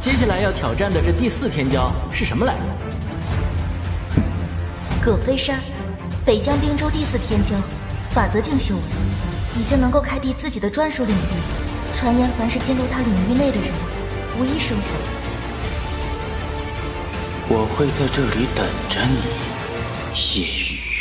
接下来要挑战的这第四天骄是什么来着？葛飞沙，北疆冰州第四天骄，法则境修为，已经能够开辟自己的专属领地。传言凡是进入他领域内的人，无一生还。我会在这里等着你，谢雨。